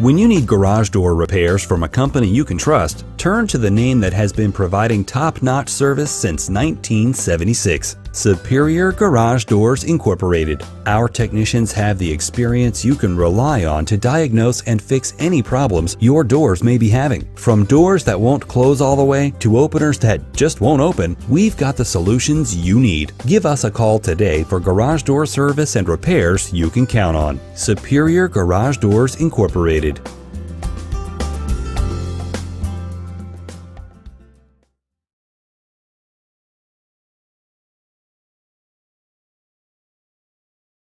When you need garage door repairs from a company you can trust, turn to the name that has been providing top-notch service since 1976. Superior Garage Doors Incorporated. Our technicians have the experience you can rely on to diagnose and fix any problems your doors may be having. From doors that won't close all the way to openers that just won't open, we've got the solutions you need. Give us a call today for garage door service and repairs you can count on. Superior Garage Doors Incorporated.